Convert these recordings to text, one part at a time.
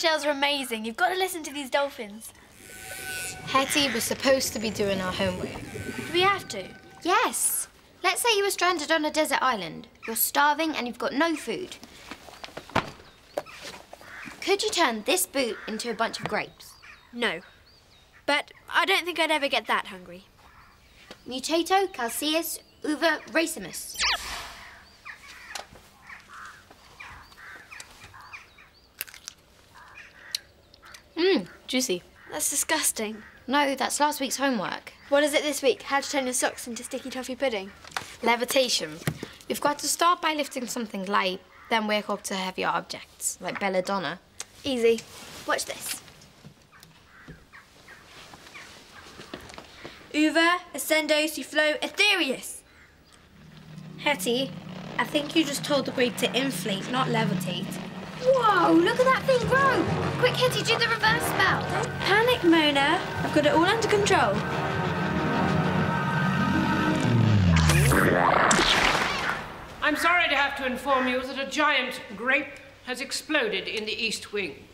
shells are amazing. You've got to listen to these dolphins. Hetty was supposed to be doing our homework. Do we have to? Yes. Let's say you were stranded on a desert island. You're starving and you've got no food. Could you turn this boot into a bunch of grapes? No. But I don't think I'd ever get that hungry. Mutato calceus uva racemus. Mmm, juicy. That's disgusting. No, that's last week's homework. What is it this week? How to turn your socks into sticky toffee pudding. Levitation. You've got to start by lifting something light, then work up to heavier objects, like belladonna. Easy. Watch this. Uva, ascendo, suflo, ethereus. Hetty, I think you just told the grape to inflate, not levitate. Whoa, look at that thing grow! Quick, Hetty, do the reverse spell. Panic, Mona. I've got it all under control. I'm sorry to have to inform you that a giant grape has exploded in the east wing.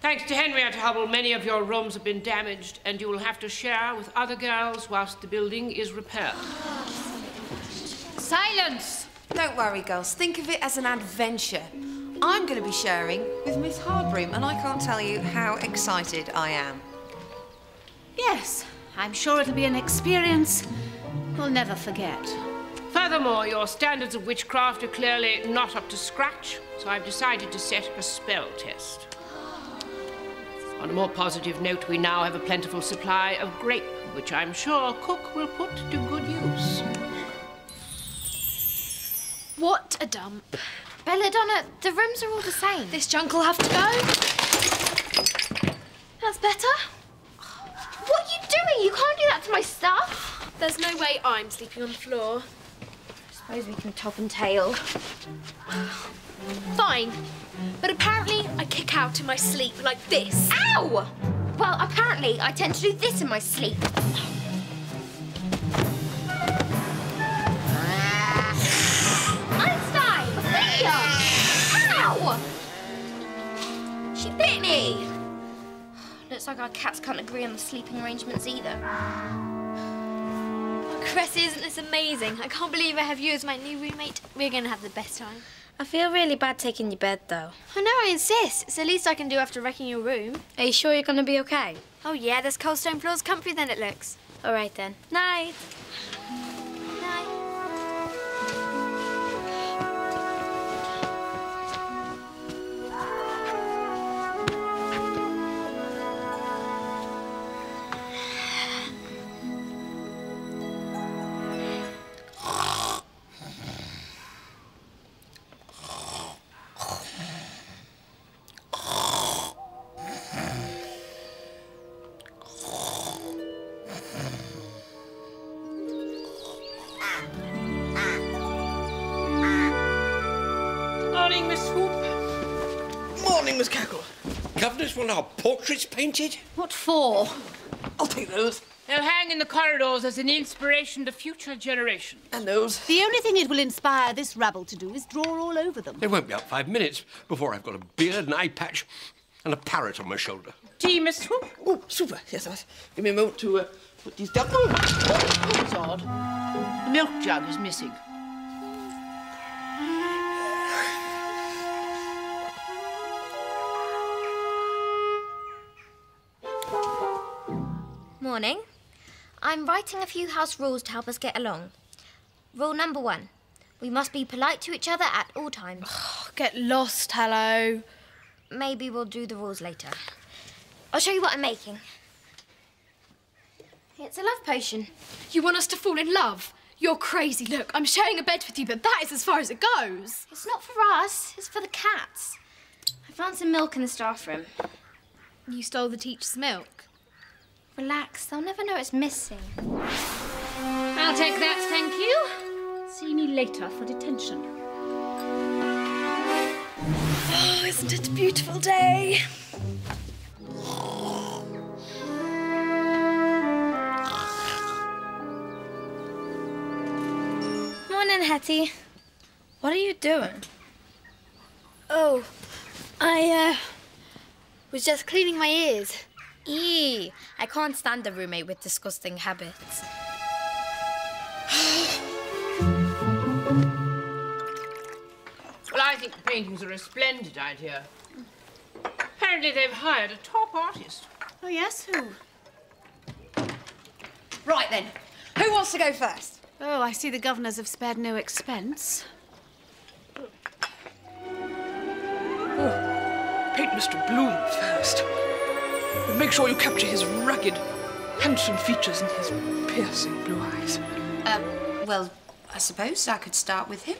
Thanks to Henrietta Hubble, many of your rooms have been damaged, and you will have to share with other girls whilst the building is repaired. Silence! Don't worry, girls. Think of it as an adventure. I'm going to be sharing with Miss Hardbroom, and I can't tell you how excited I am. Yes, I'm sure it'll be an experience we'll never forget. Furthermore, your standards of witchcraft are clearly not up to scratch, so I've decided to set a spell test. On a more positive note, we now have a plentiful supply of grape, which I'm sure Cook will put to good use. What a dump. Belladonna, the rooms are all the same. This junk will have to go. That's better. What are you doing? You can't do that to my stuff. There's no way I'm sleeping on the floor. I suppose we can top and tail. Fine. But apparently I kick out in my sleep like this. Ow! Well, apparently I tend to do this in my sleep. Like our cats can't agree on the sleeping arrangements either. Cressy, isn't this amazing? I can't believe I have you as my new roommate. We're going to have the best time. I feel really bad taking your bed, though. I know, I insist. It's the least I can do after wrecking your room. Are you sure you're going to be okay? Oh, yeah, this cold stone floor's comfier than it looks. All right, then. Night. Morning, Miss Swoop. Morning, Miss Cackle. Governors want our portraits painted? What for? I'll take those. They'll hang in the corridors as an inspiration to future generations. And those. The only thing it will inspire this rabble to do is draw all over them. They won't be up five minutes before I've got a beard, an eye patch, and a parrot on my shoulder. Tea, Miss Swoop. Oh, super. Yes, yes. Give me a moment to uh, put these down. Oh, That's odd. The milk jug is missing. Morning. I'm writing a few house rules to help us get along. Rule number one we must be polite to each other at all times. Get lost, Hallow. Maybe we'll do the rules later. I'll show you what I'm making. It's a love potion. You want us to fall in love? You're crazy. Look, I'm sharing a bed with you, but that is as far as it goes. It's not for us, it's for the cats. I found some milk in the staff room. You stole the teacher's milk. Relax, they'll never know it's missing. I'll take that, thank you. See me later for detention. Oh, isn't it a beautiful day? Morning, Hetty. What are you doing? Oh, I, uh, Was just cleaning my ears. Eee, I can't stand a roommate with disgusting habits. Well, I think the paintings are a splendid idea. Apparently they've hired a top artist. Oh, yes, who? Right then, who wants to go first? Oh, I see the governors have spared no expense. Oh, Paint Mr. Bloom first. And make sure you capture his rugged, handsome features and his piercing blue eyes. Um, well, I suppose I could start with him.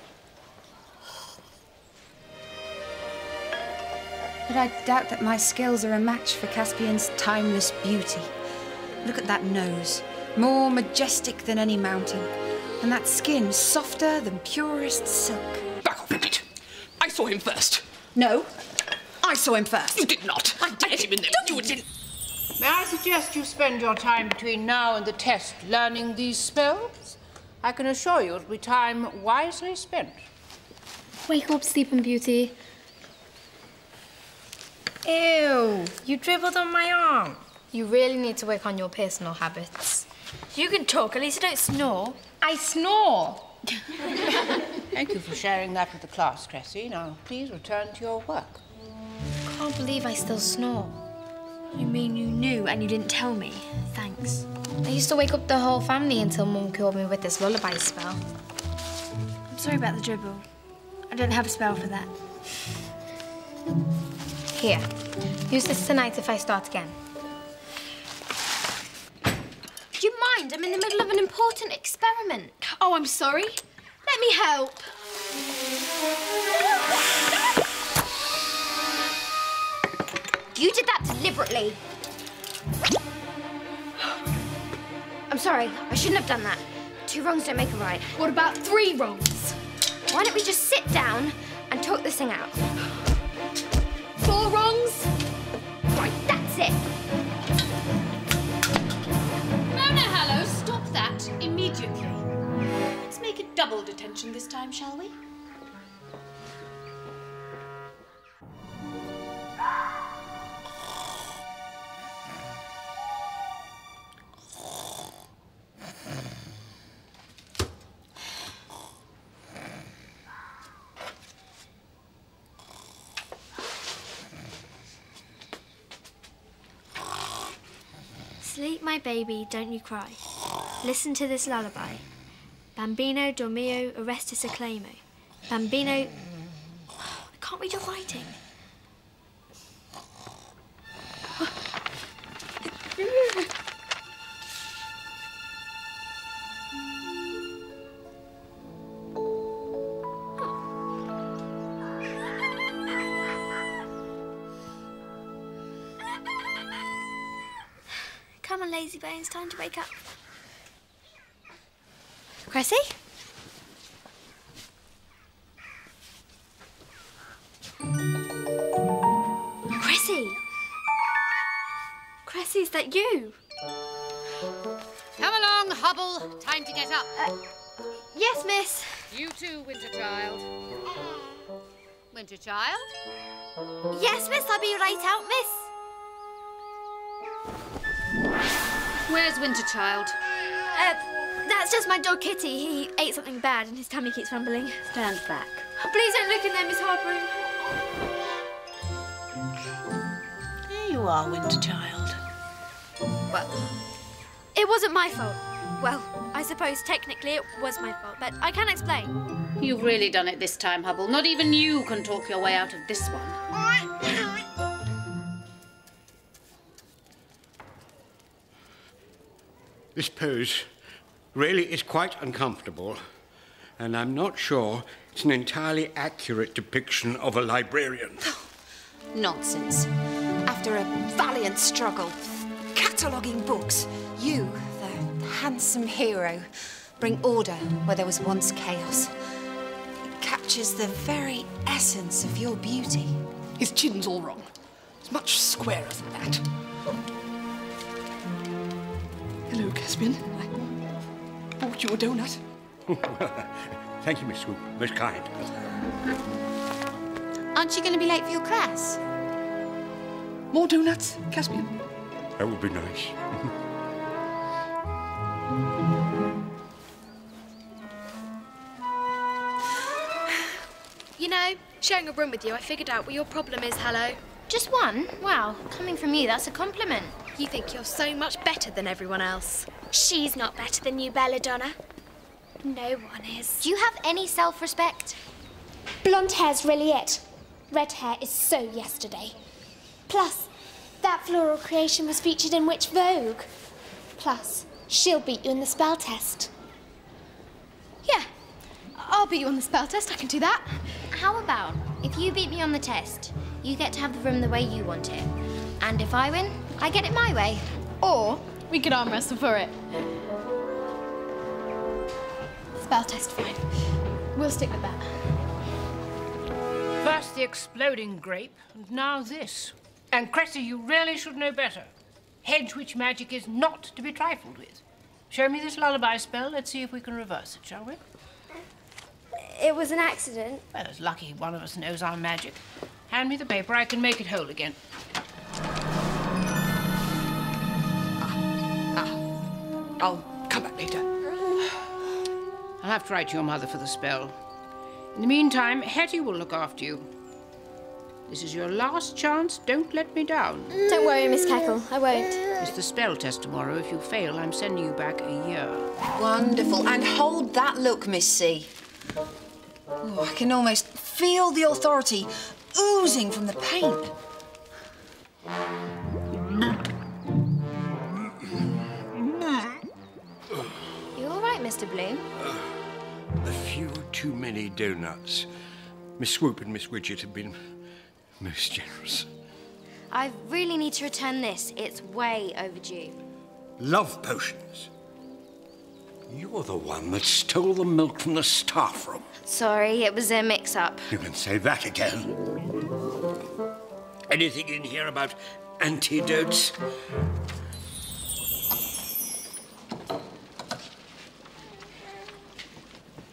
But I doubt that my skills are a match for Caspian's timeless beauty. Look at that nose, more majestic than any mountain. And that skin, softer than purest silk. Back off a bit. I saw him first. No, I saw him first. You did not. I did him in there. You didn't. May I suggest you spend your time between now and the test learning these spells? I can assure you it'll be time wisely spent. Wake up, Sleeping Beauty. Ew, you dribbled on my arm. You really need to work on your personal habits. You can talk, at least you don't snore. I snore. Thank you for sharing that with the class, Cressy. Now, please return to your work. I can't believe I still snore. You mean you knew and you didn't tell me? Thanks. I used to wake up the whole family until Mum cured me with this lullaby spell. I'm sorry about the dribble. I don't have a spell for that. Here, use this tonight if I start again. Do you mind? I'm in the middle of an important experiment. Oh, I'm sorry. Let me help. You did that deliberately. I'm sorry. I shouldn't have done that. Two wrongs don't make a right. What about three wrongs? Why don't we just sit down and talk this thing out? Four wrongs? Right, that's it. Mona Hallow, stop that immediately. Let's make it double detention this time, shall we? Sleep, my baby, don't you cry. Listen to this lullaby. Bambino dormio arrestis acclamo. Bambino. I can't read your writing. Lazy bones, time to wake up. Cressy? Cressy! Cressy, is that you? Come along, Hubble. Time to get up. Uh, yes, miss. You too, Winterchild. Winter Child? Yes, miss, I'll be right out, miss. Where's Winterchild? Uh, that's just my dog Kitty. He ate something bad and his tummy keeps rumbling. Stand back. Please don't look in there, Miss Hardbroom. There you are, Winterchild. Well, it wasn't my fault. Well, I suppose technically it was my fault, but I can explain. You've really done it this time, Hubble. Not even you can talk your way out of this one. This pose really is quite uncomfortable, and I'm not sure it's an entirely accurate depiction of a librarian. Oh, nonsense. After a valiant struggle, cataloguing books, you, the handsome hero, bring order where there was once chaos. It captures the very essence of your beauty. His chin's all wrong. It's much squarer than that. Hello, Caspian. I bought you a donut. Thank you, Miss Swoop. Most kind. Aren't you going to be late for your class? More donuts, Caspian? That would be nice. You know, sharing a room with you, I figured out what your problem is, Hallow. Just one? Wow, coming from you, that's a compliment. You think you're so much better than everyone else. She's not better than you, Belladonna. No one is. Do you have any self-respect? Blonde hair's really it. Red hair is so yesterday. Plus, that floral creation was featured in Witch Vogue. Plus, she'll beat you in the spell test. Yeah, I'll beat you on the spell test. I can do that. How about if you beat me on the test, you get to have the room the way you want it. And if I win, I get it my way. Or we could arm wrestle for it. Spell test, fine. We'll stick with that. First the exploding grape, and now this. And Cressy, you really should know better. Hedge witch magic is not to be trifled with. Show me this lullaby spell. Let's see if we can reverse it, shall we? It was an accident. Well, it's lucky one of us knows our magic. Hand me the paper, I can make it whole again. I'll come back later. I'll have to write to your mother for the spell. In the meantime, Hetty will look after you. This is your last chance. Don't let me down. Don't worry, Miss Cackle. I won't. It's the spell test tomorrow. If you fail, I'm sending you back a year. Wonderful. And hold that look, Miss C. Oh, I can almost feel the authority oozing from the paint. Too many donuts. Miss Swoop and Miss Widget have been most generous. I really need to return this. It's way overdue. Love potions. You're the one that stole the milk from the staff room. Sorry, it was a mix-up. You can say that again. Anything in here about antidotes?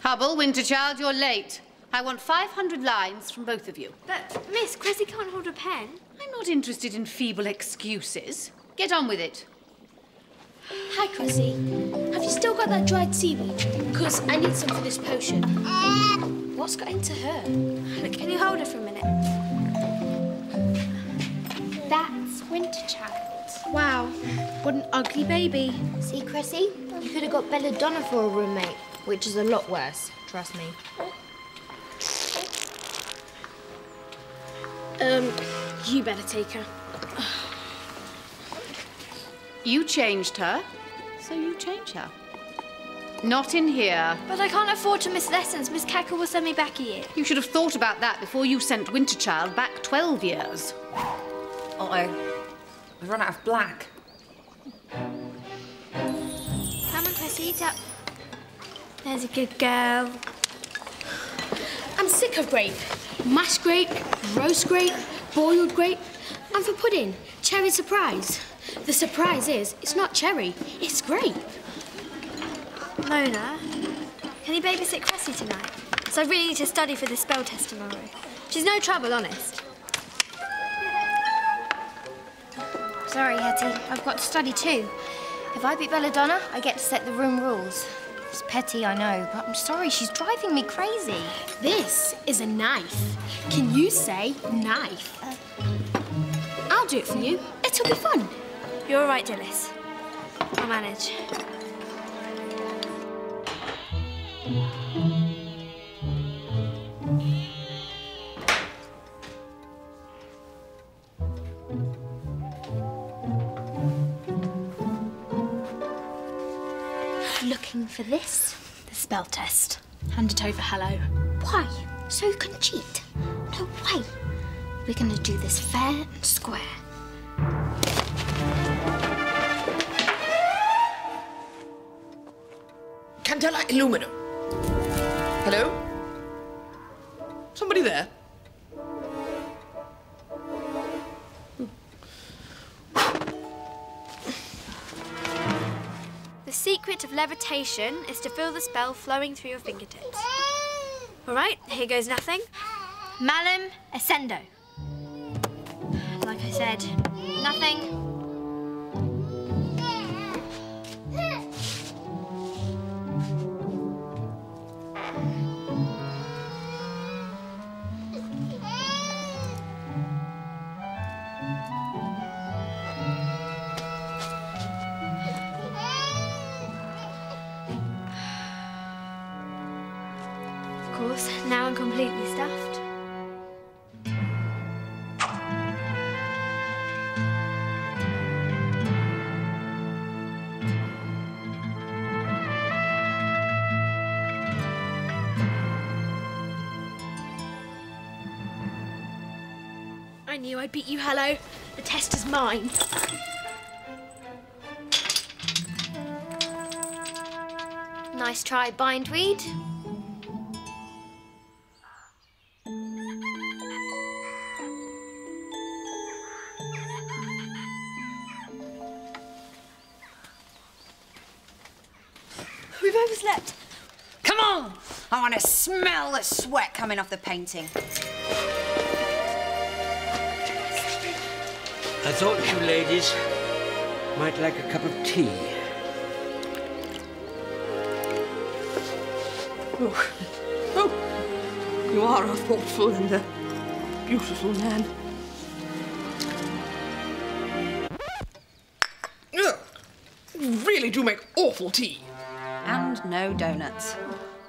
Hubble, Winterchild, you're late. I want 500 lines from both of you. But, Miss, Cressy can't hold a pen. I'm not interested in feeble excuses. Get on with it. Hi, Cressy. Have you still got that dried seaweed? Because I need some for this potion. What's got into her? Look, Can you hold her for a minute? That's Winterchild. Wow, what an ugly baby. See, Cressy? You could have got Belladonna for a roommate, which is a lot worse, trust me. Um, you better take her. You changed her, so you change her. Not in here. But I can't afford to miss lessons. Miss Cackle will send me back a year. You should have thought about that before you sent Winterchild back 12 years. Uh-oh. I've run out of black. Come on, Cressy, eat up. There's a good girl. I'm sick of grape. Mashed grape, roast grape, boiled grape, and for pudding, cherry surprise. The surprise is, it's not cherry, it's grape. Mona, can you babysit Cressy tonight? So I really need to study for the spell test tomorrow. She's no trouble, honest. Sorry, Hetty, I've got to study too. If I beat Belladonna, I get to set the room rules. It's petty, I know, but I'm sorry, she's driving me crazy. This is a knife. Can you say knife? I'll do it for you. It'll be fun. You're all right, Dillis. I'll manage. For this? The spell test. Hand it over, Hallow. Why? So you can cheat? No way. We're gonna do this fair and square. Candela Illumina. Hello? Levitation is to feel the spell flowing through your fingertips. All right, here goes nothing. Malum Ascendo. Like I said, Nothing. I knew I'd beat you, Hallow. The test is mine. Nice try, Bindweed. We've overslept. Come on! I want to smell the sweat coming off the painting. I thought you ladies might like a cup of tea. Oh, oh, you are a thoughtful and a beautiful man. Ugh, you really do make awful tea. And no donuts.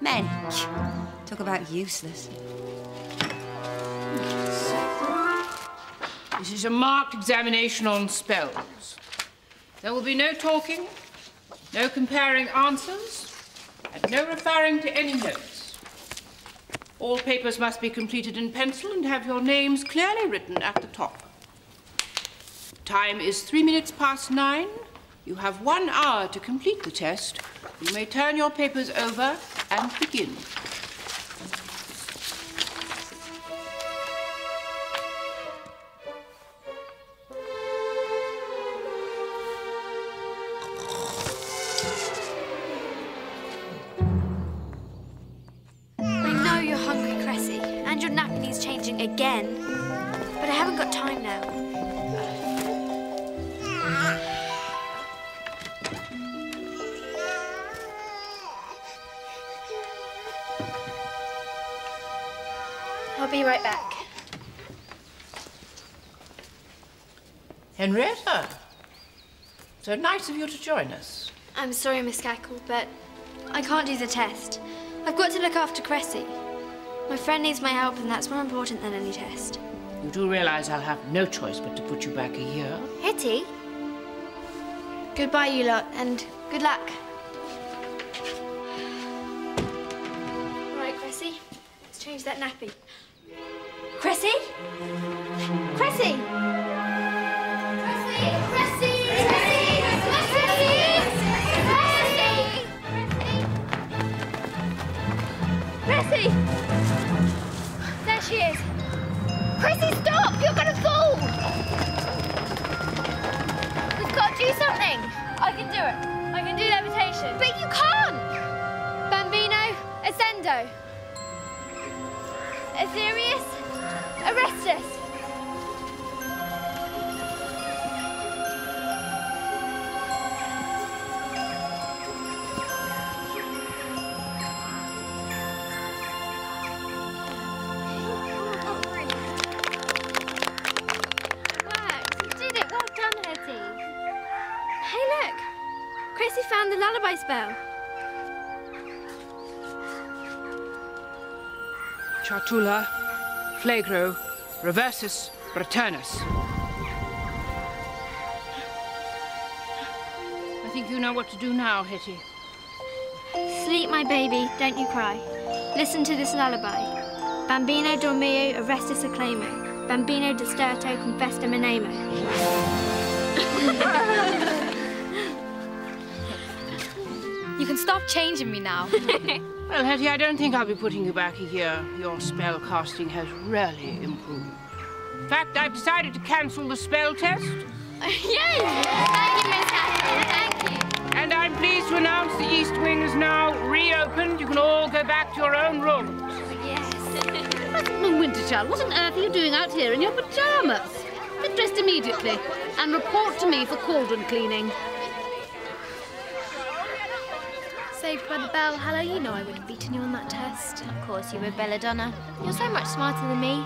Men. Talk about useless. This is a marked examination on spells. There will be no talking, no comparing answers, and no referring to any notes. All papers must be completed in pencil and have your names clearly written at the top. Time is three minutes past nine. You have one hour to complete the test. You may turn your papers over and begin. I'll be right back. Henrietta, so nice of you to join us. I'm sorry, Miss Cackle, but I can't do the test. I've got to look after Cressy. My friend needs my help, and that's more important than any test. You do realize I'll have no choice but to put you back a year? Hitty? Goodbye, you lot, and good luck. All right, Cressy, let's change that nappy. Cressy? Found the. Chartula, Flagro, Reversus, Braturnus. I think you know what to do now, Hetty. Sleep, my baby. Don't you cry. Listen to this lullaby. Bambino dormio, arrestus acclamo. Bambino disterto confestum anemo. You can stop changing me now. Well, Hetty, I don't think I'll be putting you back a year. Your spell casting has really improved. In fact, I've decided to cancel the spell test. Yay! Thank you, Miss Haskell. Thank you. And I'm pleased to announce the East Wing is now reopened. You can all go back to your own rooms. Yes. Winterchild, what on earth are you doing out here in your pajamas? Get dressed immediately and report to me for cauldron cleaning. Saved by the bell. Hallow, you know I would have beaten you on that test. Of course you would, Belladonna. You're so much smarter than me.